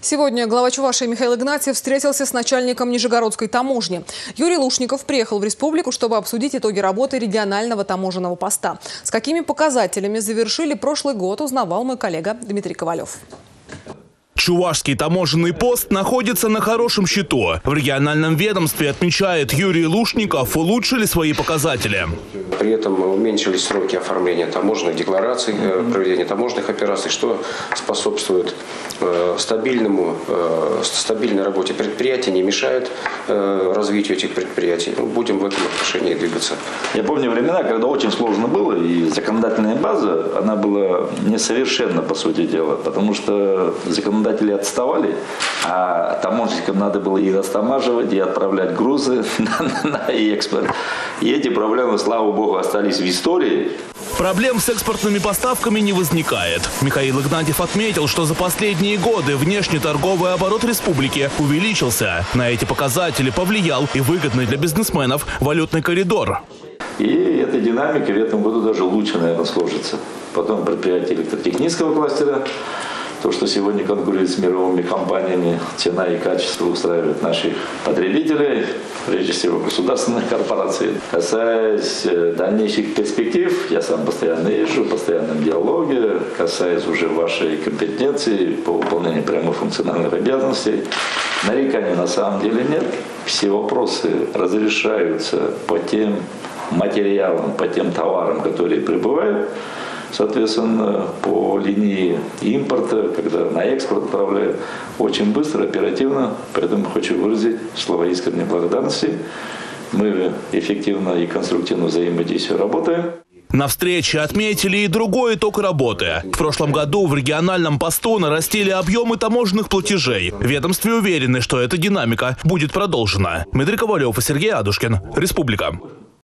Сегодня глава Чувашии Михаил Игнатьев встретился с начальником Нижегородской таможни. Юрий Лушников приехал в республику, чтобы обсудить итоги работы регионального таможенного поста. С какими показателями завершили прошлый год, узнавал мой коллега Дмитрий Ковалев. Чувашский таможенный пост находится на хорошем счету. В региональном ведомстве, отмечает Юрий Лушников, улучшили свои показатели. При этом уменьшились сроки оформления таможенных деклараций, э, проведения таможенных операций, что способствует э, стабильному, э, стабильной работе предприятий, не мешает развитию этих предприятий. Ну, будем в этом отношении двигаться. Я помню времена, когда очень сложно было, и законодательная база, она была несовершенна, по сути дела, потому что законодатели отставали, а таможенникам надо было и растамаживать, и отправлять грузы на, на экспорт. И эти проблемы, слава богу, остались в истории. Проблем с экспортными поставками не возникает. Михаил Игнатьев отметил, что за последние годы внешний торговый оборот республики увеличился. На эти показатели повлиял и выгодный для бизнесменов валютный коридор. И эта динамика в этом году даже лучше, наверное, сложится. Потом предприятие электротехнического кластера то, что сегодня конкурирует с мировыми компаниями, цена и качество устраивают наших потребителей, прежде всего государственных корпораций. Касаясь э, дальнейших перспектив, я сам постоянно езжу, в постоянном диалоге, касаясь уже вашей компетенции по выполнению прямых функциональных обязанностей, нареканий на самом деле нет. Все вопросы разрешаются по тем материалам, по тем товарам, которые прибывают. Соответственно, по линии импорта, когда на экспорт отправляют, очень быстро, оперативно. Поэтому хочу выразить слова искренней благодарности. Мы эффективно и конструктивно взаимодействуем, работаем. На встрече отметили и другой итог работы. В прошлом году в региональном посту нарастили объемы таможенных платежей. Ведомстве уверены, что эта динамика будет продолжена. Дмитрий Ковалев и Сергей Адушкин. Республика.